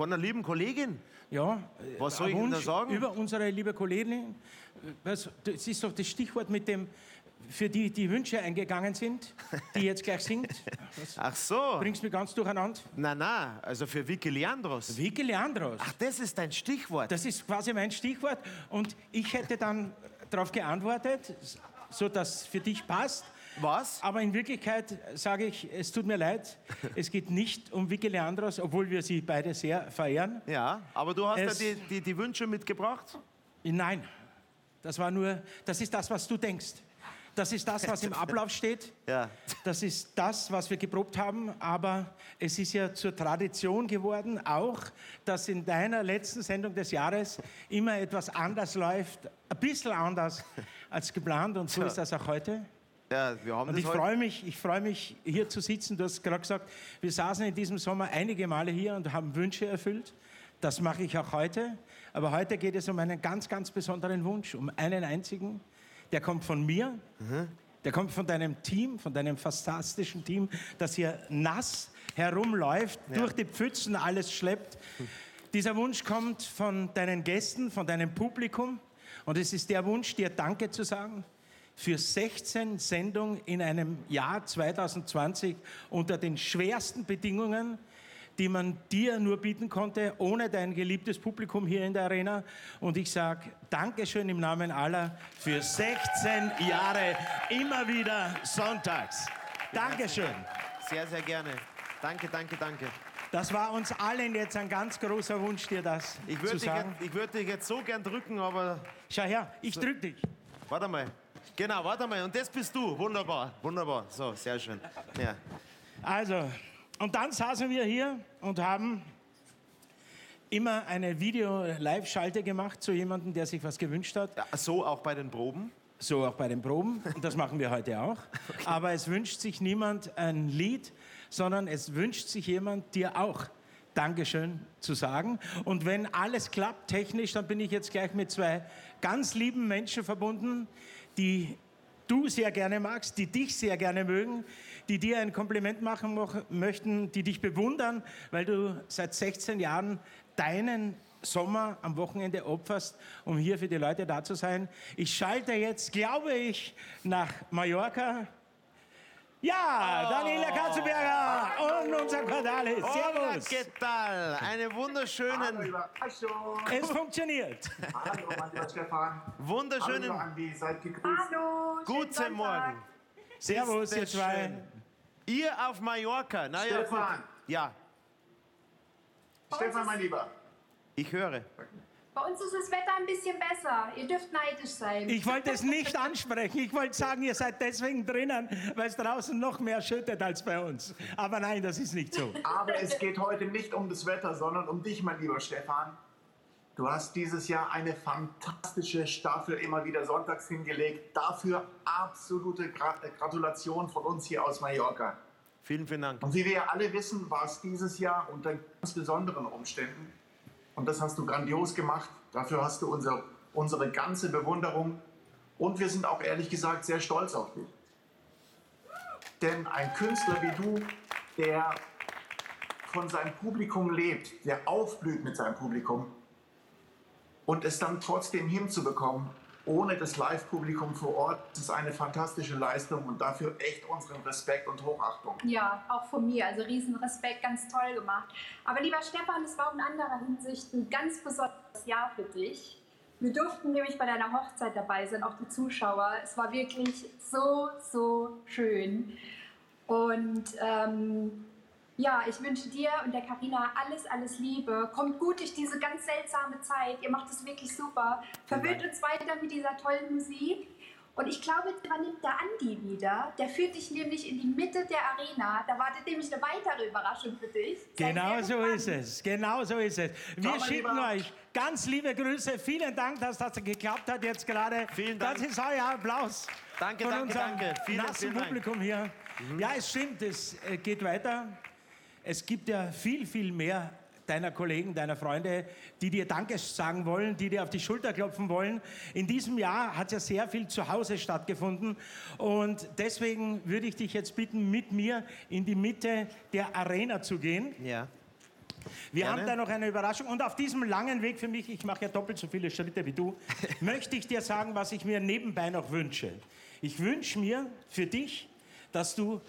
Von einer lieben Kollegin? Ja. Was äh, soll ich denn da Wunsch sagen? Über unsere liebe Kollegin. Das ist doch das Stichwort mit dem, für die die Wünsche eingegangen sind, die jetzt gleich singt. Was, Ach so. bringst mich ganz durcheinander. Na, na, also für Vicky Leandros. Vicky Leandros. Ach, das ist dein Stichwort. Das ist quasi mein Stichwort. Und ich hätte dann darauf geantwortet, so dass für dich passt. Was? Aber in Wirklichkeit sage ich, es tut mir leid, es geht nicht um Vicky Leandros, obwohl wir sie beide sehr verehren. Ja, aber du hast Es- ja die, die, die Wünsche mitgebracht? Nein, das war nur, das ist das, was du denkst. Das ist das, was im Ablauf steht. Ja. Das ist das, was wir geprobt haben. Aber es ist ja zur Tradition geworden, auch, dass in deiner letzten Sendung des Jahres immer etwas anders läuft, ein bisschen anders als geplant. Und so ist das auch heute. Ja, wir haben Und ich freue mich, ich freue mich, hier zu sitzen. Du hast gerade gesagt, wir saßen in diesem Sommer einige Male hier und haben Wünsche erfüllt. Das mache ich auch heute. Aber heute geht es um einen ganz, ganz besonderen Wunsch, um einen einzigen. Der kommt von mir. Der kommt von deinem Team, von deinem fantastischen Team, das hier nass herumläuft, durch die Pfützen alles schleppt. Dieser Wunsch kommt von deinen Gästen, von deinem Publikum. Und es ist der Wunsch, dir Danke zu sagen für 16 Sendungen in einem Jahr 2020 unter den schwersten Bedingungen, die man dir nur bieten konnte, ohne dein geliebtes Publikum hier in der Arena. Und ich sage Dankeschön im Namen aller für 16 Jahre immer wieder sonntags. Dankeschön. Sehr, sehr gerne. Danke, danke, danke. Das war uns allen jetzt ein ganz großer Wunsch, dir das Ich zu würde sagen. jetzt- ich würd dich jetzt so gern drücken, aber Schau her, ich drück dich. warte mal. Genau, warte mal. Und das bist du. Wunderbar, wunderbar. So, sehr schön. Ja. Also, und dann saßen wir hier und haben immer eine Video-Live-Schalte gemacht zu jemandem, der sich was gewünscht hat. Ja, So auch bei den Proben. So auch bei den Proben. Und das machen wir heute auch. Aber es wünscht sich niemand ein Lied, sondern es wünscht sich jemand dir auch Dankeschön zu sagen. Und wenn alles klappt technisch, dann bin ich jetzt gleich mit zwei ganz lieben Menschen verbunden, die du sehr gerne magst, die dich sehr gerne mögen, die dir ein Kompliment machen möchten, die dich bewundern, weil du seit 16 Jahren deinen Sommer am Wochenende opferst, um hier für die Leute da zu sein. Ich schalte jetzt, glaube ich, nach Mallorca. Ja, Daniela Katzenberger und unser. Hola, Servus. ¿qué tal? Eine Hallo, wunderschönen, lieber Hallo. Es funktioniert. Hallo, mein lieber Stefan. Hallo, wunderschönen lieber Andi, seid gegrüßt. Hallo, guten Sonntag. Morgen. Servus, ihr zwei. Ihr auf Mallorca. Na ja, Stefan. gut. Ja, Stefan, mein Lieber. ich höre. Bei uns ist das Wetter ein bisschen besser. Ihr dürft neidisch sein. Ich wollte es nicht ansprechen. Ich wollte sagen, ihr seid deswegen drinnen, weil es draußen noch mehr schüttet als bei uns. Aber nein, das ist nicht so. Aber es geht heute nicht um das Wetter, sondern um dich, mein lieber Stefan. Du hast dieses Jahr eine fantastische Staffel immer wieder sonntags hingelegt. Dafür absolute Gra äh, Gratulation von uns hier aus Mallorca. Vielen, vielen Dank. Und wie wir ja alle wissen, war es dieses Jahr unter ganz besonderen Umständen. Und das hast du grandios gemacht. Dafür hast du unser, unsere ganze Bewunderung. Und wir sind auch ehrlich gesagt sehr stolz auf dich. Denn ein Künstler wie du, der von seinem Publikum lebt, der aufblüht mit seinem Publikum und es dann trotzdem hinzubekommen, ohne das Live-Publikum vor Ort, das ist eine fantastische Leistung und dafür echt unseren Respekt und Hochachtung. Ja, auch von mir. Also riesen Respekt, ganz toll gemacht. Aber lieber Stefan, es war auch in anderer Hinsicht ein ganz besonderes Jahr für dich. Wir durften nämlich bei deiner Hochzeit dabei sein, auch die Zuschauer. Es war wirklich so, so schön. Und ähm, ja, ich wünsche dir und der Karina alles, alles Liebe. Kommt gut durch diese ganz seltsame Zeit. Ihr macht es wirklich super. Verwöhnt uns weiter mit dieser tollen Musik. Und ich glaube, da nimmt der Andi wieder. Der führt dich nämlich in die Mitte der Arena. Da wartet nämlich eine weitere Überraschung für dich. Seid Genau so ist es. Genau so ist es. Wir mein schicken Lieber. euch ganz liebe Grüße. Vielen Dank, dass das geklappt hat jetzt gerade. Vielen Dank. Das ist euer Applaus. Danke, von danke, unserem danke. Vielen, nassen vielen Dank. Publikum hier. Ja, es stimmt, es äh, geht weiter. Es gibt ja viel, viel mehr deiner Kollegen, deiner Freunde, die dir Danke sagen wollen, die dir auf die Schulter klopfen wollen. In diesem Jahr hat ja sehr viel zu Hause stattgefunden und deswegen würde ich dich jetzt bitten, mit mir in die Mitte der Arena zu gehen. Ja. Wir Gerne. haben da noch eine Überraschung. Und auf diesem langen Weg für mich, ich mache ja doppelt so viele Schritte wie du, möchte ich dir sagen, was ich mir nebenbei noch wünsche. Ich wünsche mir für dich, dass du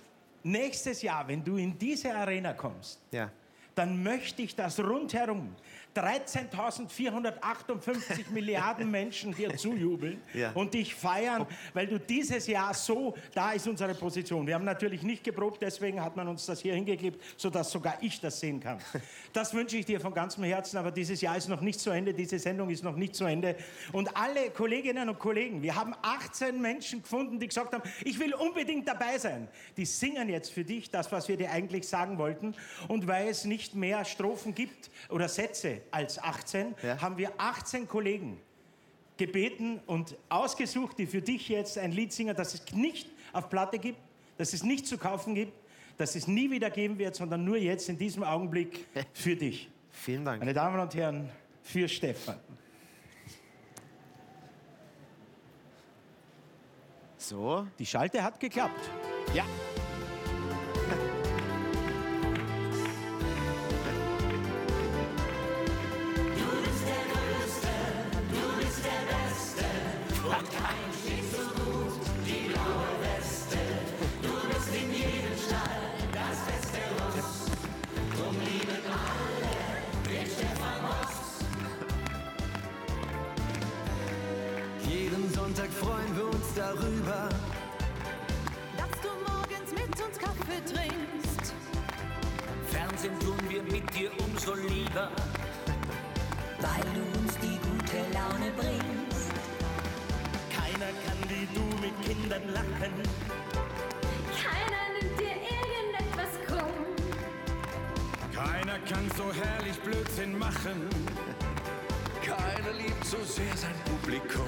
nächstes Jahr, wenn du in diese Arena kommst, Ja. Dann möchte ich, dass rundherum 13.458 Milliarden Menschen dir zujubeln Ja. und dich feiern, weil du dieses Jahr so, da ist unsere Position. Wir haben natürlich nicht geprobt, deswegen hat man uns das hier hingeklebt, sodass sogar ich das sehen kann. Das wünsche ich dir von ganzem Herzen, aber dieses Jahr ist noch nicht zu Ende, diese Sendung ist noch nicht zu Ende. Und alle Kolleginnen und Kollegen, wir haben 18 Menschen gefunden, die gesagt haben, ich will unbedingt dabei sein. Die singen jetzt für dich das, was wir dir eigentlich sagen wollten. Und weil es nicht mehr Strophen gibt oder Sätze als 18, Ja. haben wir 18 Kollegen gebeten und ausgesucht, die für dich jetzt ein Lied singen, das es nicht auf Platte gibt, das es nicht zu kaufen gibt, das es nie wieder geben wird, sondern nur jetzt in diesem Augenblick für dich. Vielen Dank. Meine Damen und Herren, für Stefan. So. Die Schalte hat geklappt. Ja. Sonntag freuen wir uns darüber. dass du morgens mit uns Kaffee trinkst. Fernsehen tun wir mit dir umso lieber. weil du uns die gute Laune bringst. Keiner kann wie du mit Kindern lachen. Keiner nimmt dir irgendetwas krumm. Keiner kann so herrlich Blödsinn machen. Keiner liebt so sehr sein Publikum.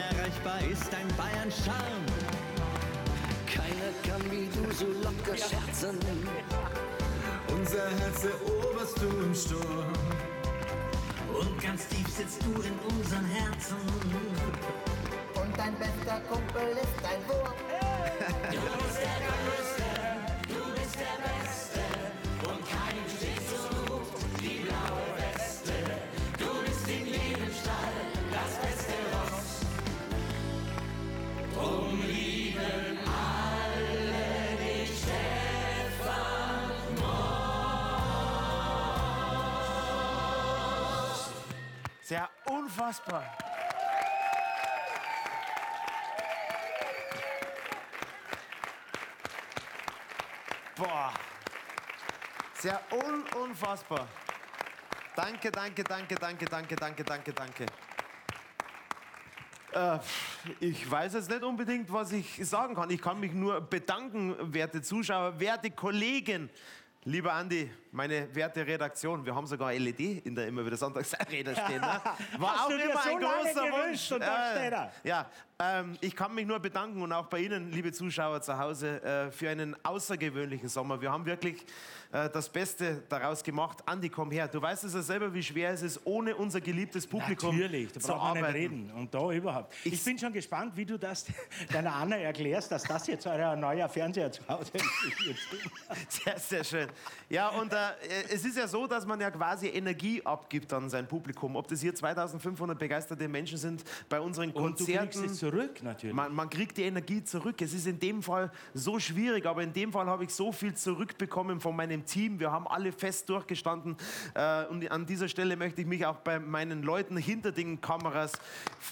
Unerreichbar ist ein Bayern-Charme. Keiner kann wie du so locker scherzen. Unser Herz eroberst du im Sturm. Und ganz tief sitzt du in unseren Herzen. Und dein bester Kumpel ist ein Wurm. Unfassbar. Boah. Sehr un unfassbar. Danke, danke, danke, danke, danke, danke, danke, danke. Äh, ich weiß jetzt nicht unbedingt, was ich sagen kann. Ich kann mich nur bedanken, werte Zuschauer, werte Kollegen. Lieber Andi, meine werte Redaktion, wir haben sogar LED in der immer wieder Sonntagsrede stehen. Ne? War auch immer so ein großer Wunsch. und da steht er. Ja, ähm, ich kann mich nur bedanken und auch bei Ihnen, liebe Zuschauer zu Hause, äh, für einen außergewöhnlichen Sommer. Wir haben wirklich äh, das Beste daraus gemacht. Andi, komm her. Du weißt es ja selber, wie schwer es ist, ohne unser geliebtes Publikum Natürlich, da zu nicht arbeiten. reden. Und da überhaupt. Ich, Ich- bin schon gespannt, wie du das deiner Anna erklärst, dass das jetzt euer neuer Fernseher zu Hause ist. Sehr, sehr schön. Ja, und äh, es ist ja so, dass man ja quasi Energie abgibt an sein Publikum. Ob das hier 2500 begeisterte Menschen sind bei unseren Und du kriegst Konzerten. es zurück, natürlich. Man, man kriegt die Energie zurück. Es ist in dem Fall so schwierig, aber in dem Fall habe ich so viel zurückbekommen von meinem Team. Wir haben alle fest durchgestanden. Äh, und an dieser Stelle möchte ich mich auch bei meinen Leuten hinter den Kameras,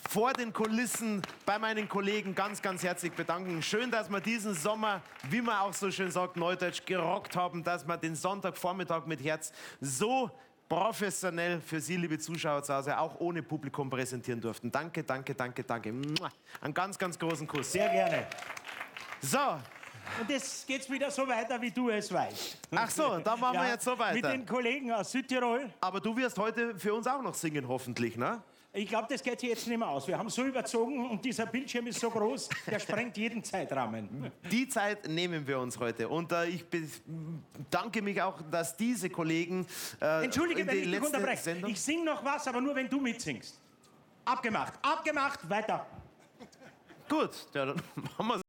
vor den Kulissen, bei meinen Kollegen ganz, ganz herzlich bedanken. Schön, dass wir diesen Sommer, wie man auch so schön sagt, Neudeutsch, gerockt haben, dass wir den Sonntagvormittag mit Herz so professionell für Sie, liebe Zuschauer zu Hause, auch ohne Publikum präsentieren durften. Danke, danke, danke, danke. Einen ganz, ganz großen Kuss. Sehr gerne. So, Und jetzt geht's wieder so weiter, wie du es weißt. Ach so, da machen wir jetzt so Mit weiter. den Kollegen aus Südtirol. Aber du wirst heute für uns auch noch singen, hoffentlich, ne? Ich glaube, das geht sich jetzt nicht mehr aus. Wir haben so überzogen und dieser Bildschirm ist so groß, der sprengt jeden Zeitrahmen. Die Zeit nehmen wir uns heute. Und äh, ich bedanke mich auch, dass diese Kollegen. Äh, Entschuldige, wenn ich dich unterbreche. Sendung- Ich sing noch was, aber nur wenn du mitsingst. Abgemacht, abgemacht, weiter. Gut, ja, dann machen wir